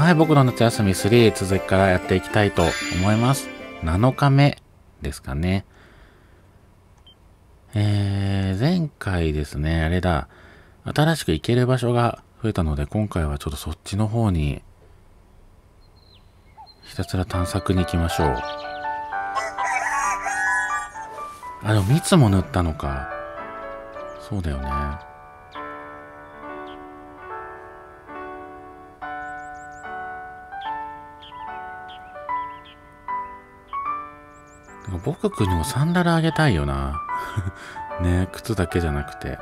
はい、僕の夏休み3続きからやっていきたいと思います。7日目ですかね。えー、前回ですね、あれだ、新しく行ける場所が増えたので、今回はちょっとそっちの方に、ひたすら探索に行きましょう。あ、でも蜜も塗ったのか。そうだよね。僕くんにもサンダルあげたいよな。ね靴だけじゃなくて。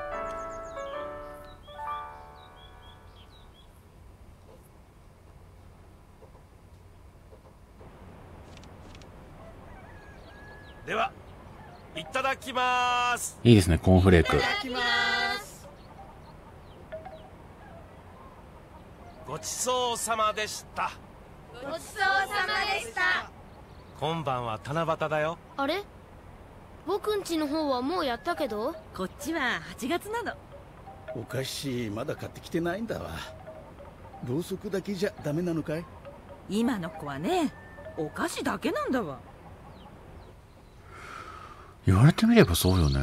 ではいただきますいいですね、コーンフレーク。きますごちそうさまでしたごちそうさまでした今晩は七夕だよあれ？僕んちの方はもうやったけど？こっちは8月なのお菓子まだ買ってきてないんだわろうそくだけじゃダメなのかい？今の子はねお菓子だけなんだわ言われてみればそうよね。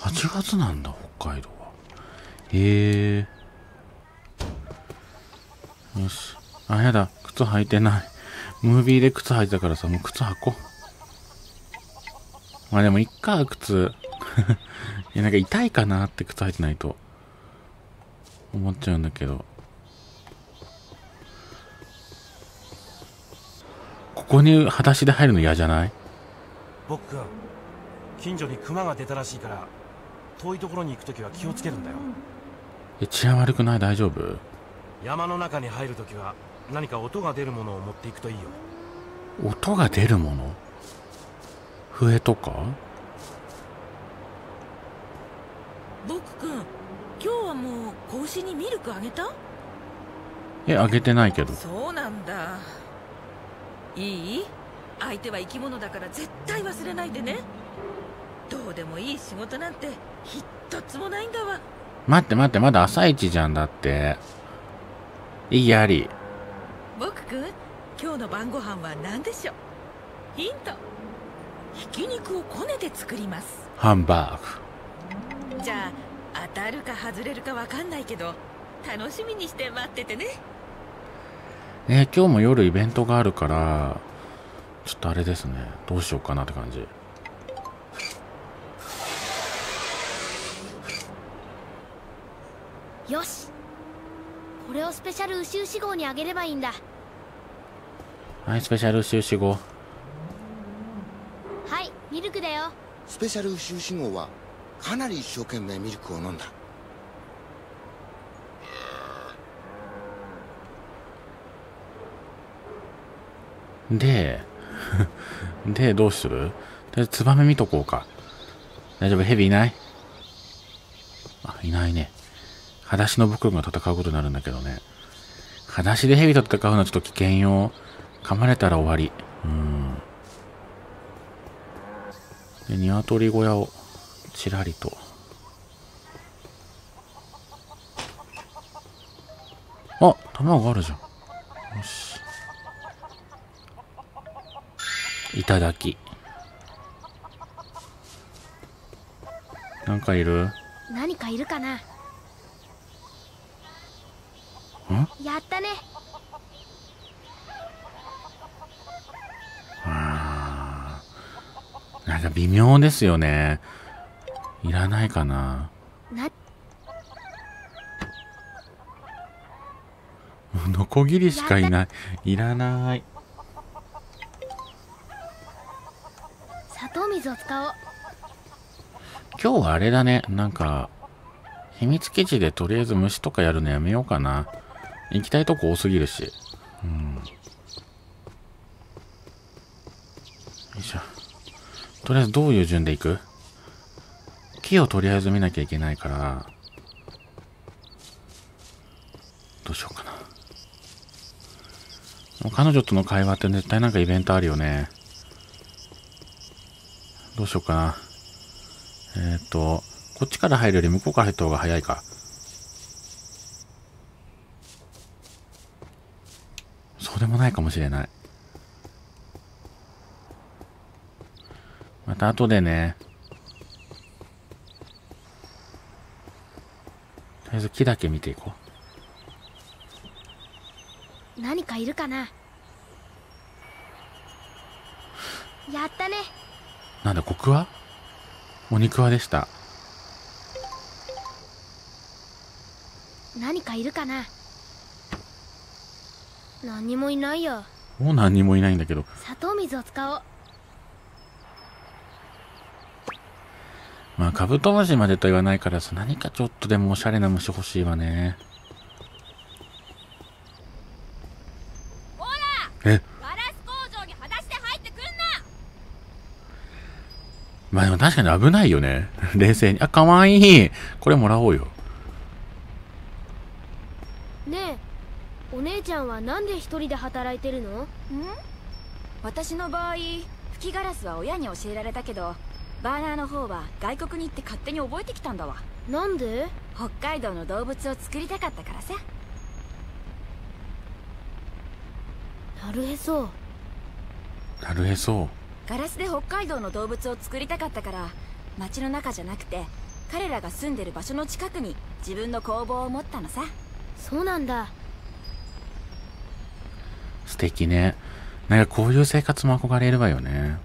8月なんだ、北海道は。へえ。よし。あ、やだ。靴履いてない。ムービーで靴履いてたからさ、もう靴履こう。まあでも、いっか、靴。いや、なんか痛いかなって靴履いてないと。思っちゃうんだけど。ここに裸足で入るの嫌じゃない？僕くん近所にクマが出たらしいから遠いところに行くときは気をつけるんだよえ、治安悪くない？大丈夫？山の中に入るときは何か音が出るものを持っていくといいよ。音が出るもの？笛とか？僕くん今日はもう子牛にミルクあげた？え、あげてないけど。そうなんだ。いい？相手は生き物だから絶対忘れないでね。どうでもいい仕事なんて一つもないんだわ。待って待って、まだ朝一じゃんだって。いいあり。僕くん今日の晩ご飯は何でしょう？ヒント。ひき肉をこねて作ります。ハンバーグ。じゃあ当たるか外れるかわかんないけど楽しみにして待っててね。えー今日も夜イベントがあるから、ちょっとあれですね。どうしようかなって感じ。よし。これをスペシャル牛牛号にあげればいいんだはい、スペシャル収支後。はいミルクだよスペシャル終止号はかなり一生懸命ミルクを飲んだで、で、どうする？で、ツバメ見とこうか。大丈夫？ヘビいない？あ、いないね。裸足の僕が戦うことになるんだけどね。裸足でヘビと戦うのはちょっと危険よ。噛まれたら終わり。うん。で、鶏小屋をちらりと。あ、卵があるじゃん。よし。いただき。なんかいる？何かいるかな？ん？やったね微妙ですよね。いらないかな。なノコギリしかいない。いらない。砂糖水を使おう今日はあれだね。なんか、秘密基地でとりあえず虫とかやるのやめようかな。行きたいとこ多すぎるし。うん。よいしょ。とりあえずどういう順で行く？木をとりあえず見なきゃいけないから、どうしようかな。彼女との会話って絶対なんかイベントあるよね。どうしようかな。えっ、と、こっちから入るより向こうから入った方が早いか。そうでもないかもしれない。また後でね。とりあえず木だけ見ていこ何かいるかな？やったねう。なんだ、コクワ？お肉輪でした。何かいるかな？何にもいないよもう何にもいないんだけど。砂糖水を使おうまあ、カブトムシまでと言わないからさ、何かちょっとでもおしゃれな虫欲しいわね。ほえ、ガラス工場に裸足で入ってくんなまあでも確かに危ないよね。冷静に。あ、かわいい。これもらおうよ。ねえお姉ちゃんはなんで一人で働いてるの？ん？私の場合吹きガラスは親に教えられたけどバーナーの方は外国に行って勝手に覚えてきたんだわなんで？北海道の動物を作りたかったからさなるへそなるへそ。ガラスで北海道の動物を作りたかったから街の中じゃなくて彼らが住んでる場所の近くに自分の工房を持ったのさそうなんだ素敵ね。なんかこういう生活も憧れるわよね。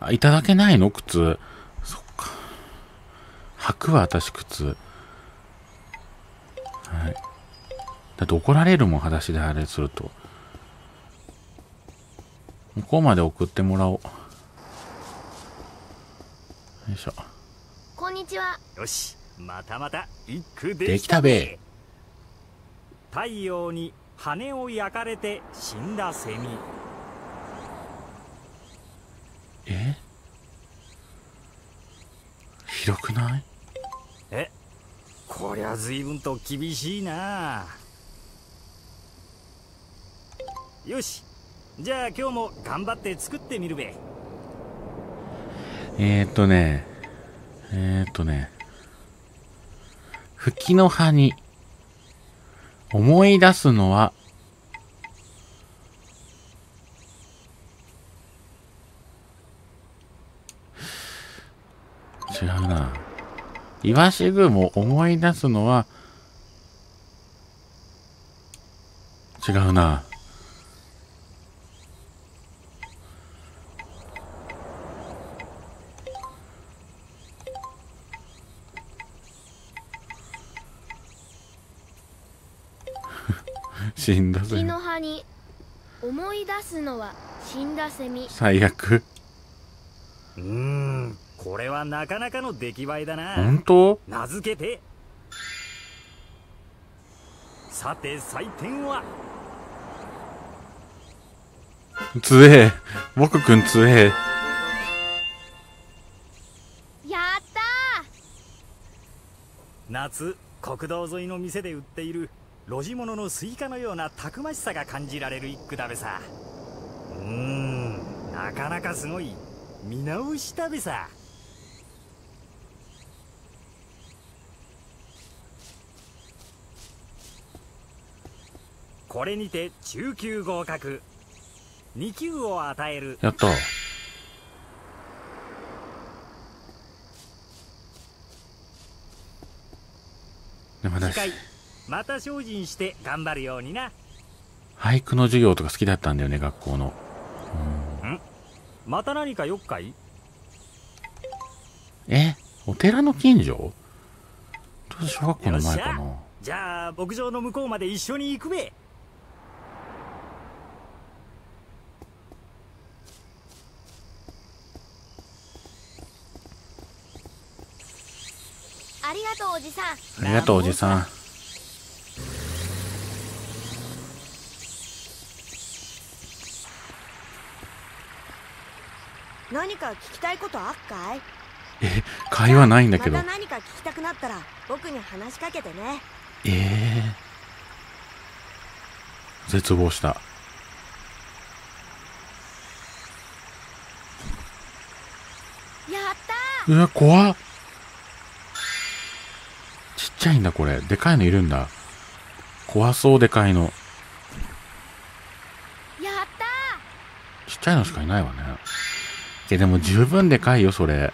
うん。あ、いただけないの？靴。そっか。履くわ、私靴。はい。だって怒られるもん、裸足であれすると。向こうまで送ってもらおう。よいしょ。こんにちはよしまたまた一句できたべ。太陽に羽を焼かれて死んだセミひどくない？え？こりゃ随分と厳しいな。よし。じゃあ今日も頑張って作ってみるべ。えー、っとね、えー、っとね、吹きの葉に思い出すのは、違うな。イワシグも思い出すのは、違うな。死んだぜ木。の葉に思い出すのは死んだセミ最悪。うーんこれはなかなかの出来栄えだな。本当？名付けて。さて採点は。つえ。僕くんつえ。やった夏国道沿いの店で売っている露地物のスイカのようなたくましさが感じられる一句だべさ。うーんなかなかすごい。見直したべさこれにて中級合格。2級を与える。やった。でも私、次回また精進して頑張るようにな。俳句の授業とか好きだったんだよね、学校の。また何かよっかい？え？お寺の近所？小学校の前かな。じゃあ牧場の向こうまで一緒に行くべありがとうおじさんありがとう、おじさん。何か聞きたいことあっかい？え、会話ないんだけどまた。何か聞きたくなったら僕に話しかけてねええ絶望した。やったうわ、怖っ。ちゃいんだ、これ。でかいのいるんだ。怖そう、でかいの。やったちっちゃいのしかいないわね。え、でも十分でかいよ、それ。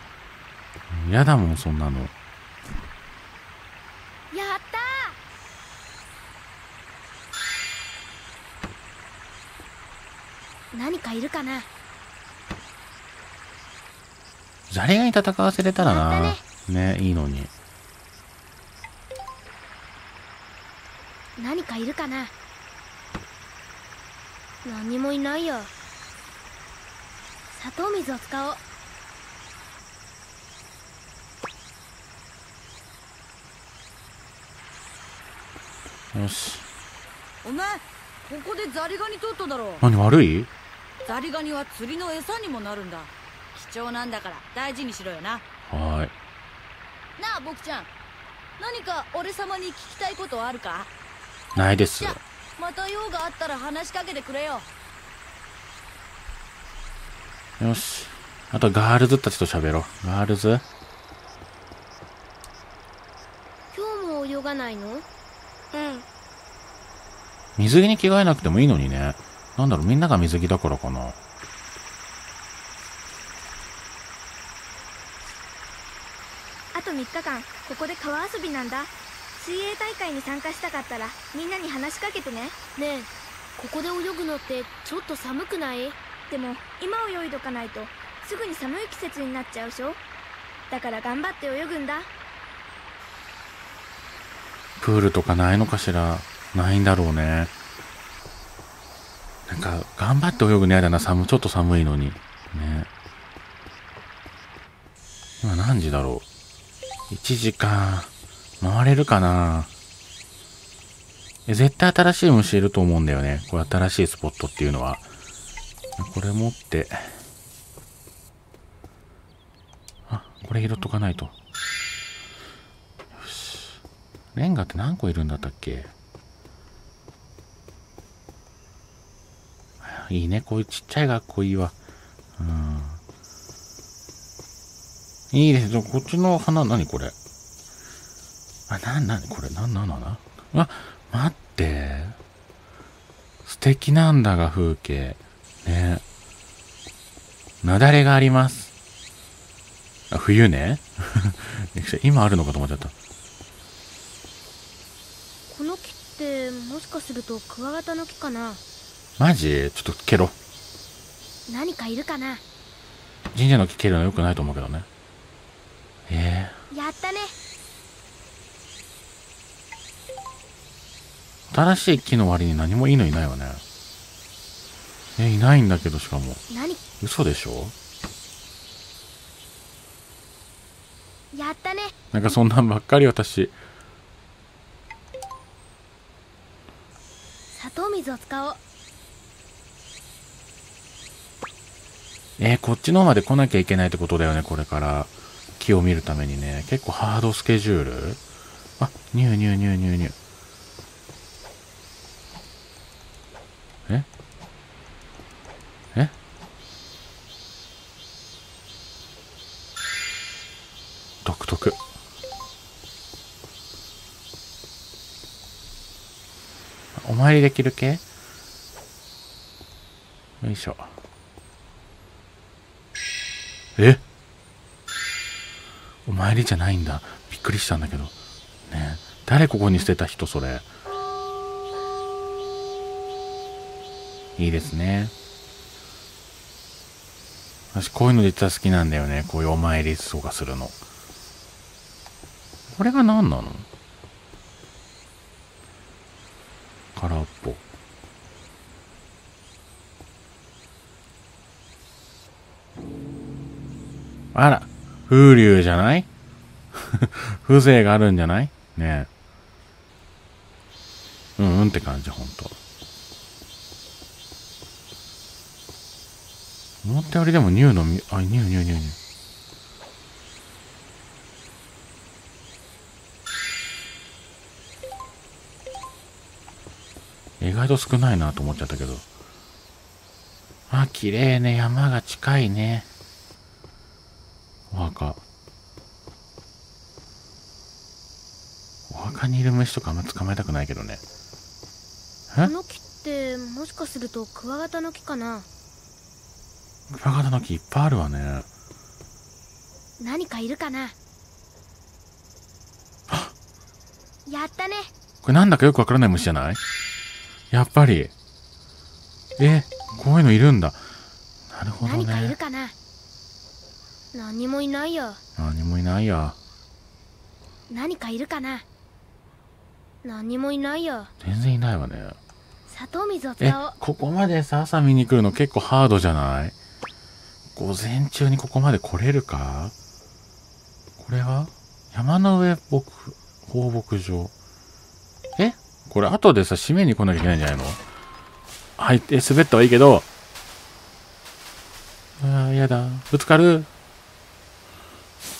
嫌だもん、そんなの。やった何かいるかなザリガニ戦わせれたらな。ね、いいのに。かいるかな。何もいないよ砂糖水を使おう。よし。お前ここでザリガニ取っただろ。何悪い？ザリガニは釣りの餌にもなるんだ。貴重なんだから大事にしろよな。はーい。なあ僕ちゃん。何か俺様に聞きたいことあるか？ないですじゃ。また用があったら話しかけてくれよよし。あと、ガールズたちと喋ろう。ガールズ？今日も泳がないの？うん水着に着替えなくてもいいのにね。なんだろう、みんなが水着だからかな。あと3日間ここで川遊びなんだ水泳大会に参加したかったらみんなに話しかけてねねえここで泳ぐのってちょっと寒くない？でも今泳いどかないとすぐに寒い季節になっちゃうでしょ？だから頑張って泳ぐんだプールとかないのかしら？ないんだろうね。なんか、頑張って泳ぐのやだな、寒、ちょっと寒いのに。ね。今何時だろう？1時間。回れるかな？絶対新しい虫いると思うんだよね。これ新しいスポットっていうのは。これ持って。あ、これ拾っとかないと。よし。レンガって何個いるんだったっけ？いいね。こういうちっちゃい学校いいわ。うん。いいですよ。こっちの花、何これ？あ、な、なにこれ、な、な、な、な。あ、待って。素敵なんだが、風景。ね。雪崩があります。あ、冬ね。今あるのかと思っちゃった。この木ってもしかするとクワガタの木かな？マジ？ちょっと蹴ろ。何かいるかな？神社の木蹴るの良くないと思うけどね。えやったね新しい木の割に何もいいのいないわね。え、いないんだけどしかも。何？嘘でしょ？やったねなんかそんなんばっかり私。砂糖水を使おうえーこっちの方まで来なきゃいけないってことだよね、これから。木を見るためにね。結構ハードスケジュール？あ、ニューニューニューニューニュー。え？え？独特。お参りできる系？よいしょ。え？お参りじゃないんだ。びっくりしたんだけど。ね誰ここに捨てた人それ？いいですね。私こういうの実は好きなんだよね。こういうお参りとかするの。これが何なの？空っぽ。あら、風流じゃない？風情があるんじゃない？ねえ。うんうんって感じ、ほんと。思ったよりでもニューのみ、あ、ニューニューニューニュー。意外と少ないなと思っちゃったけど。あ、綺麗ね。山が近いね。お墓。お墓にいる虫とかあんま捕まえたくないけどね。え？この木ってもしかするとクワガタの木かな？クワガタの木いっぱいあるわね。何かいるかな？やったねこれなんだかよくわからない虫じゃない？やっぱり。え、こういうのいるんだ。なるほど何かいるね。かな？何もいないよ何もいないや。何かいるかな？何もいないよ全然いないわね。砂糖水をえ使おう、ここまでさ、朝見に来るの結構ハードじゃない？午前中にここまで来れるか？これは？山の上牧、放牧場。え？これ後でさ、締めに来なきゃいけないんじゃないの？はい、え、滑ったはいいけど。ああ、やだ。ぶつかる？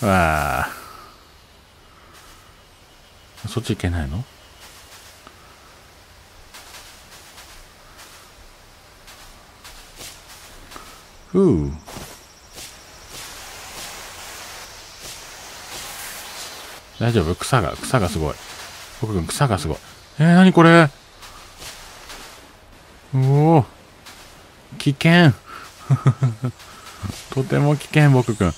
わあ。そっち行けないの？ふう。大丈夫？草が、草がすごい。僕くん草がすごい。えー、なにこれ？おお危険 とても危険、僕くん。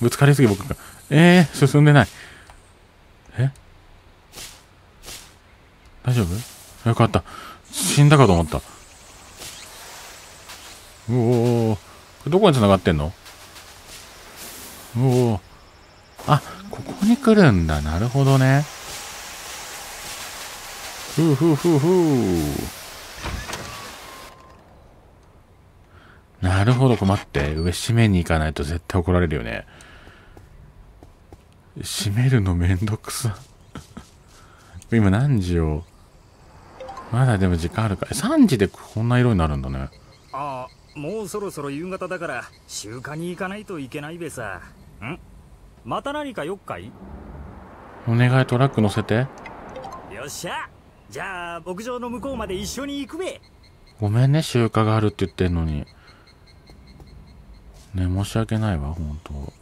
ぶつかりすぎ、僕くん。えー、進んでない。え？大丈夫？よかった。死んだかと思った。おおどこに繋がってんの？おおあ、ここに来るんだ。なるほどね。ふうふうふうふう。なるほど、これ待って。上閉めに行かないと絶対怒られるよね。閉めるのめんどくさ。今何時よ。まだでも時間あるか。3時でこんな色になるんだね。ああもうそろそろ夕方だから集荷に行かないといけないべさ。ん？また何かよっかい？お願いトラック乗せて。よっしゃ。じゃあ牧場の向こうまで一緒に行くべ。ごめんね、集荷があるって言ってんのに。ね、申し訳ないわ、本当。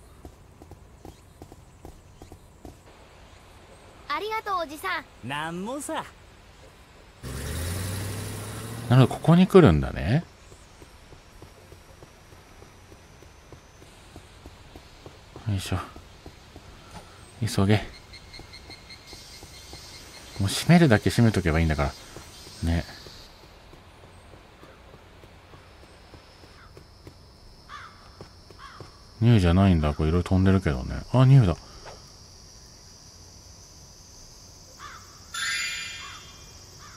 ありがとうおじさん。なんもさ。なるほど、ここに来るんだね。よいしょ。急げ。もう閉めるだけ閉めとけばいいんだから。ね。ニューじゃないんだ。これいろいろ飛んでるけどね。あ、ニューだ。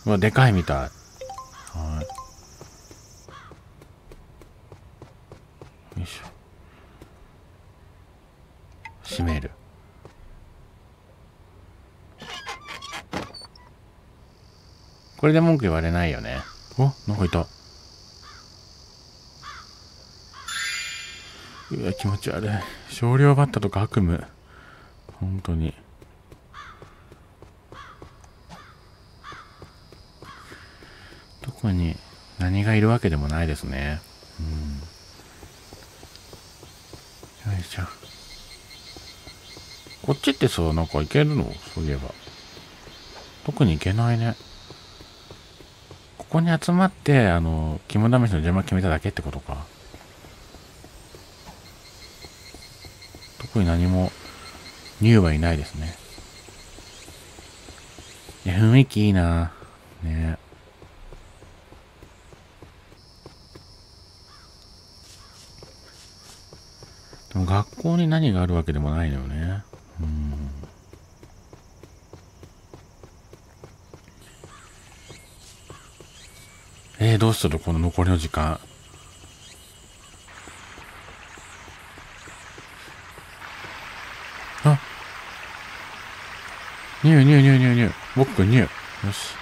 うわ、でかいみたい。はい。よいしょ。閉める。これで文句言われないよね。お、なんかいた。うわ、気持ち悪い。少量バッタとか悪夢。本当に。特に何がいるわけでもないですね。うん。よいしょ。こっちってさ、なんか行けるの？そういえば。特に行けないね。ここに集まって、あの、肝試しの邪魔決めただけってことか。特に何も、ニューはいないですね。いや、雰囲気いいなねでも学校に何があるわけでもないのよね。うん。えー、どうするこの残りの時間？あニューニューニューニューニュー。僕ニュー。よし。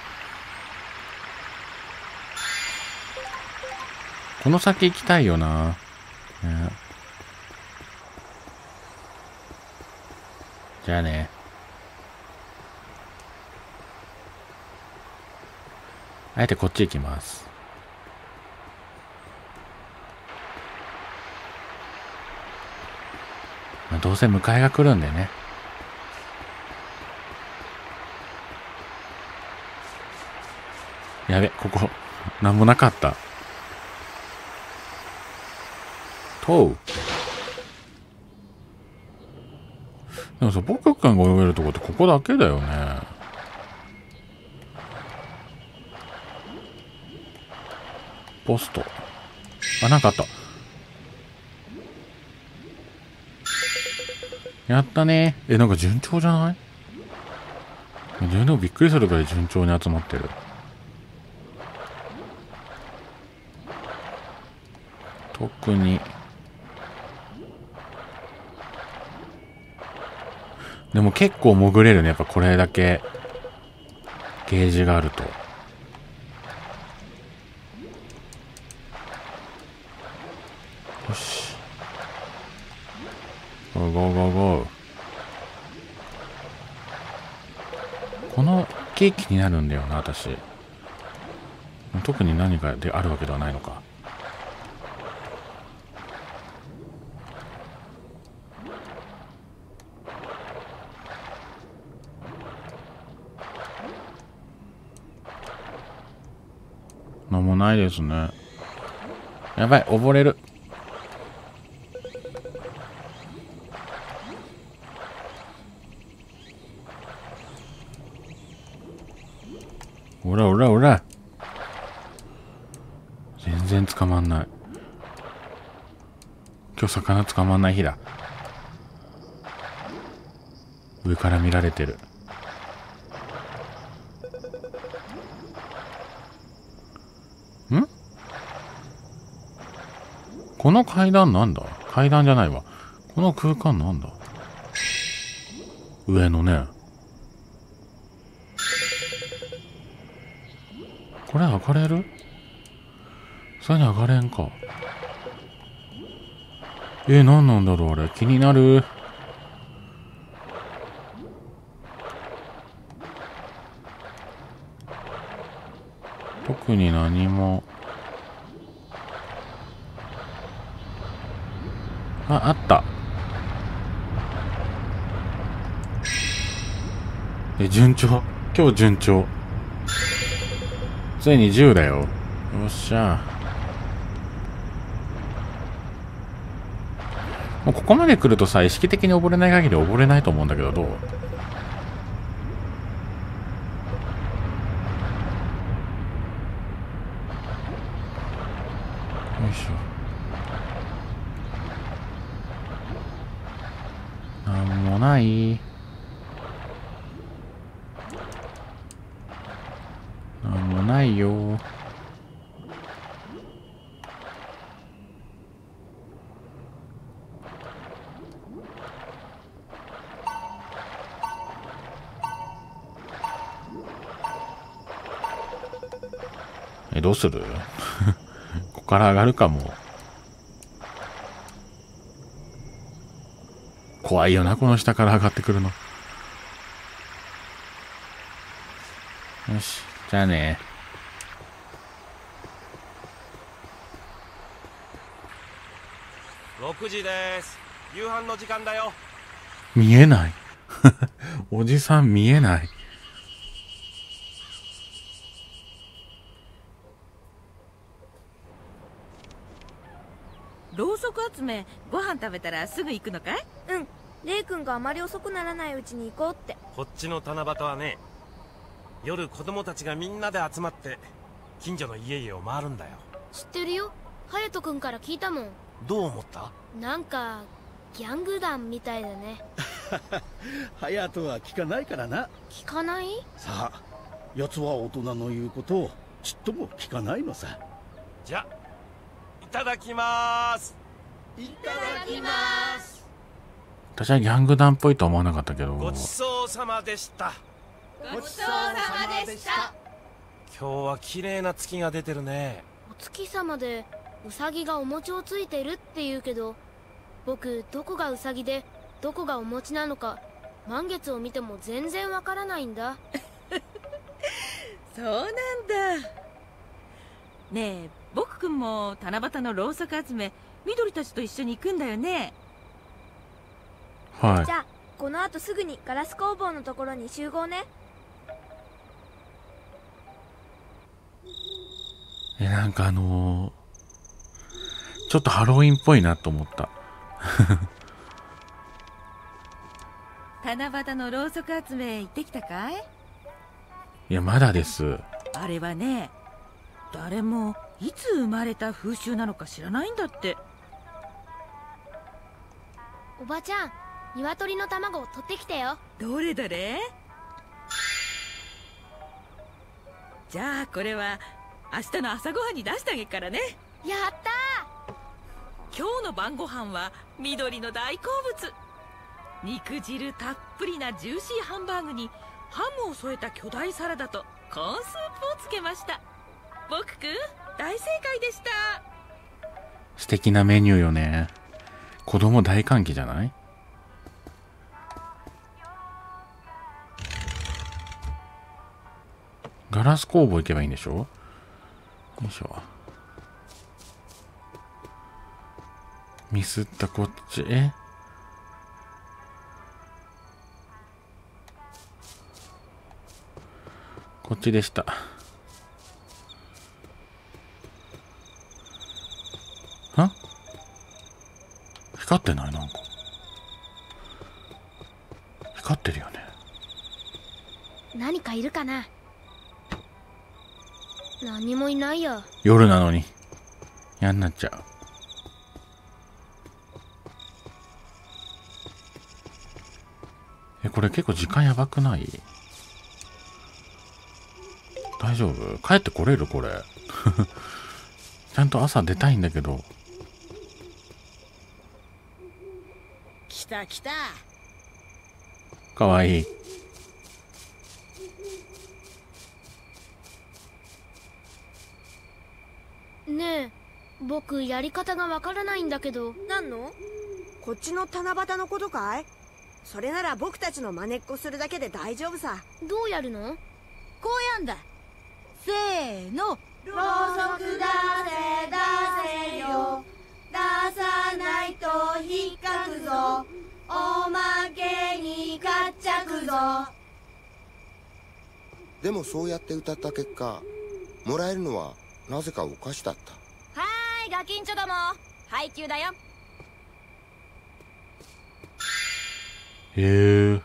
この先行きたいよな。ねじゃあね。あえてこっち行きます。まあ、どうせ迎えが来るんでね。やべ、ここ、なんもなかった。とう。でもさ、北極圏が泳げるとこってここだけだよね。ポスト。あ、なんかあった。やったね。え、なんか順調じゃない？自分でもびっくりするぐらい順調に集まってる。特に。でも結構潜れるね。やっぱこれだけゲージがあると。よし。ゴーゴーゴーゴー。このケーキになるんだよな、私。特に何かであるわけではないのか。なんもないですね。やばい、溺れる。おらおらおら。全然捕まんない。今日魚捕まんない日だ。上から見られてる。ん？この階段なんだ？階段じゃないわ。この空間なんだ？上のね。これ上がれる？それに上がれんか。え、何なんだろうあれ。気になる。特に何も。あ、あった。え、順調？今日順調。ついに10だよ。よっしゃ。もうここまで来るとさ、意識的に溺れない限り溺れないと思うんだけど、どうよいしょ。なんもない。なんもないよ。え、どうする？ここから上がるかも。怖いよな、この下から上がってくるの。よし、じゃあね。6時です夕飯の時間だよ見えない。おじさん見えない。ろうそく集めご飯食べたらすぐ行くのかい？うん。レイ君があまり遅くならないうちに行こうって。こっちの七夕はね夜子供たちがみんなで集まって近所の家々を回るんだよ。知ってるよ。隼人君から聞いたもん。どう思った？なんかギャング団みたいだね。隼人は聞かないからな。聞かない？さあ奴は大人の言うことをちっとも聞かないのさ。じゃいただきますいただきます。私はギャング団っぽいとは思わなかったけど。ごちそうさまでした。ごちそうさまでした。今日は綺麗な月が出てるね。お月様でウサギがお餅をついてるって言うけど僕どこがウサギでどこがお餅なのか満月を見ても全然わからないんだ。そうなんだ。ねえ僕くんも七夕のろうそく集め緑たちと一緒に行くんだよねはいじ。ゃあこの後すぐにガラス工房のところに集合ねえ、なんかあのーちょっとハロウィンっぽいなと思った。七夕のろうそく集め行ってきたかい？いや、まだです。あれはね誰もいつ生まれた風習なのか知らないんだっておばちゃん鶏の卵を取ってきてよ。どれどれ？じゃあこれは明日の朝ごはんに出してあげるからね。やった！今日の晩ご飯は緑の大好物。肉汁たっぷりなジューシーハンバーグにハムを添えた巨大サラダとコーンスープをつけました。僕くん大正解でした。素敵なメニューよね。子供大歓喜じゃない？ガラス工房行けばいいんでしょ？よいしょ。ミスったこっち？え？こっちでした。光ってないなんか。光ってるよね。何かいるかな？何もいないよ夜なのに。嫌になっちゃう。え、これ結構時間やばくない？大丈夫？帰ってこれる？これ。ちゃんと朝出たいんだけど。た来た。かわいい。ねえ僕やり方がわからないんだけど。何の？こっちの七夕のことかい？それなら僕たちの真似っこするだけで大丈夫さ。どうやるの？こうやんだ。せーの。ろうそく出せ出せよ。出さないと引っかくぞおまけにかっちゃくぞ。でもそうやって歌った結果もらえるのはなぜかお菓子だった。はーいガキンチョども。配給だよ。へえ。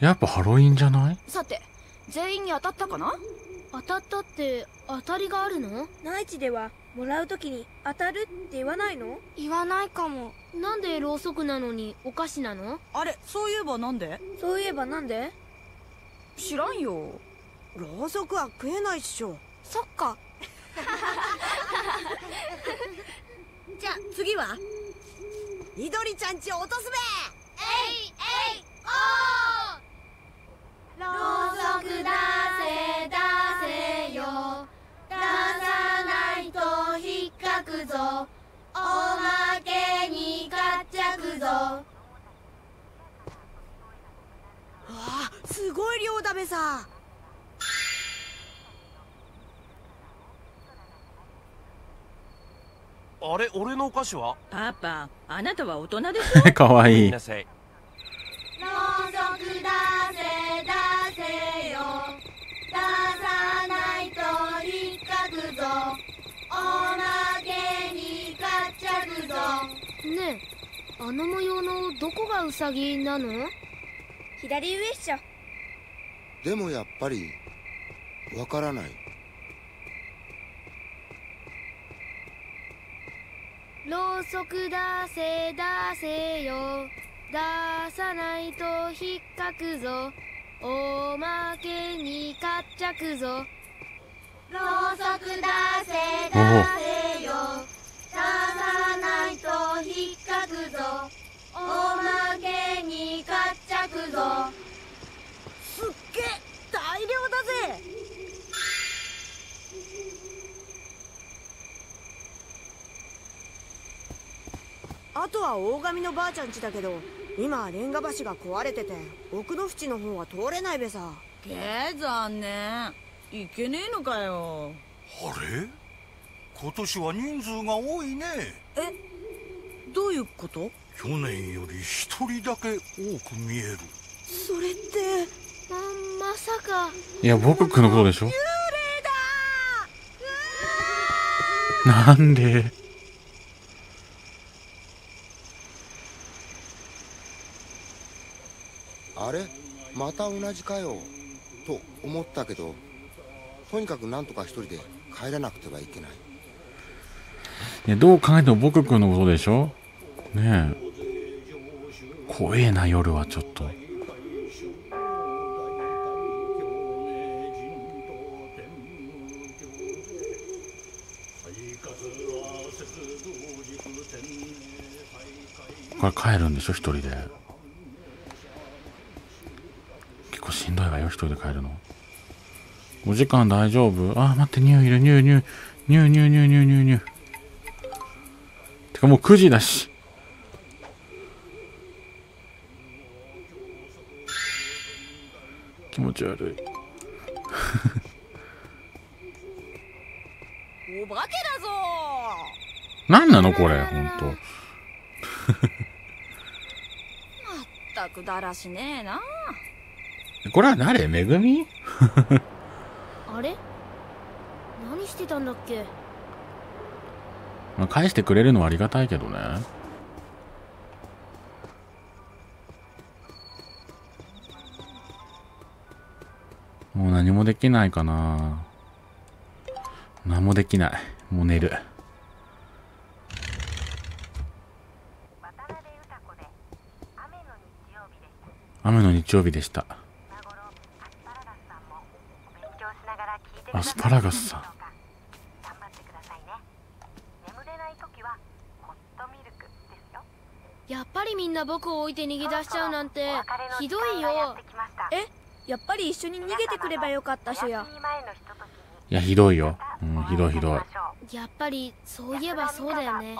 やっぱハロウィンじゃない？さて全員に当たったかな？当たったって当たりがあるの？内地ではもらうときに当たるって言わないの？言わないかも。なんでろうそくなのにお菓子なの？あれそういえばなんで？そういえばなんで？知らんよ。ろうそくは食えないっしょ。そっか。じゃあ次は？緑ちゃんち落とすべ。えいえいおーすごい量だべさ。あれ俺のお菓子は？パパあなたは大人でしょ？かわいいあの模様のどこがウサギなの？左上っしょ。でもやっぱりわからない。ろうそく出せ出せよ。出さないと引っかくぞ。おまけにかっちゃくぞ。ろうそく出せ出せよ出さないと引っかくぞ。おまけにかっちゃくぞ。すっげえ大量だぜ。あとは大神のばあちゃん家だけど今はレンガ橋が壊れてて奥の淵の方は通れないべさ。け残念。いけねえのかよ。あれ？今年は人数が多いね。どういうこと？去年より一人だけ多く見える。それってままさか。いや、僕くんのことでしょ？なんで？あれ？また同じかよ？と思ったけどとにかくなんとか一人で帰らなくてはいけないいやどう考えても僕くんのことでしょ？ねえ。怖えな夜はちょっと。これ帰るんでしょ？一人で。結構しんどいわよ一人で帰るの。お時間大丈夫？あ待ってニューいる。ニューニューニューニューニューニューニューニューてかもう9時だし。気持ち悪い。お化けだぞ。何なのこれほんと。まったくだらしねえな。これは誰？めぐみ？あれ？何してたんだっけ？まあ返してくれるのはありがたいけどね。もう何もできないかな。何もできない。もう寝る。雨の日曜日でした。アスパラガスさんやっぱりみんな僕を置いて逃げ出しちゃうなんてひどいよ。え？やっぱり一緒に逃げてくればよかったしやいやひどいよ。うんひどいひどい。やっぱりそういえばそうだよね。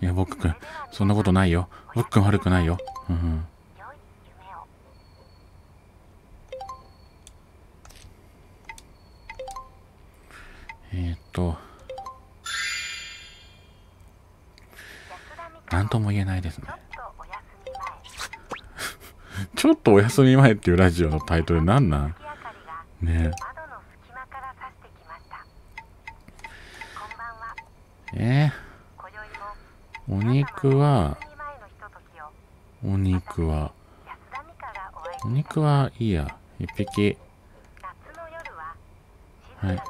いや僕くんそんなことないよ。僕くん悪くないよ。うんうん。えー、っとなんとも言えないですね。ちょっとお休み前っていうラジオのタイトルなんなん？ねえ。ー、お肉はお肉はお肉はいいや。一匹。はい。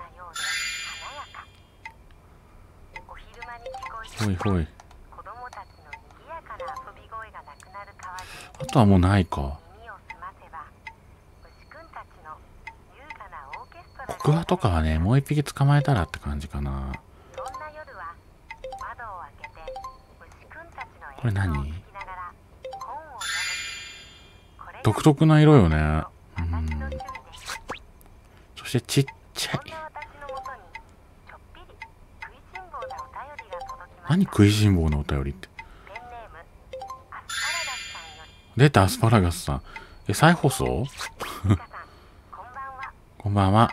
ほいほい。あとはもうないか。国話とかはねもう一匹捕まえたらって感じかな。これ何？独特な色よね。うん。そしてちっちゃい。何食いしん坊のお便りって？出たアスパラガスさん。え再放送？こんばんは。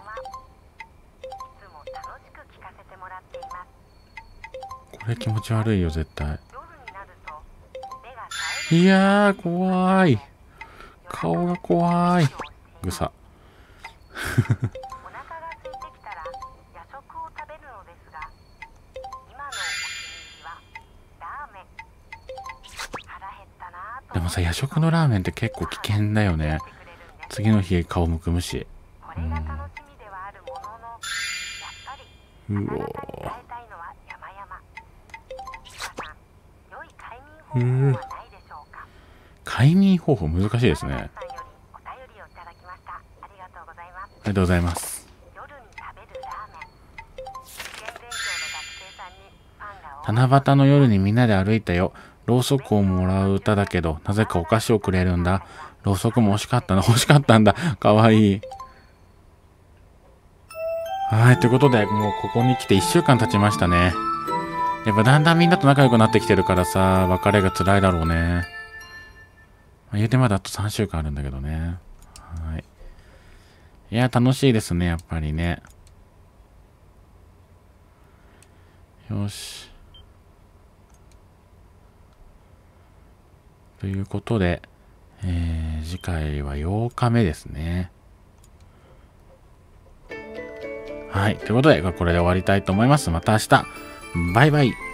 これ気持ち悪いよ絶対。いやー怖い。顔が怖い。ぐさ。でもさ夜食のラーメンって結構危険だよね。次の日顔むくむし。うん。うおうん快眠方法難しいですね。ありがとうございます。七夕の夜にみんなで歩いたよ。ろうそくをもらう歌だけどなぜかお菓子をくれるんだろうそくも欲しかったな 欲しかったんだかわいいはいということでもうここに来て1週間経ちましたねやっぱだんだんみんなと仲良くなってきてるからさ別れが辛いだろうね言うてまだあと3週間あるんだけどね。はい。いや、楽しいですね、やっぱりね。よし。ということで、えー、次回は8日目ですね。はい。ということで、これで終わりたいと思います。また明日。バイバイ。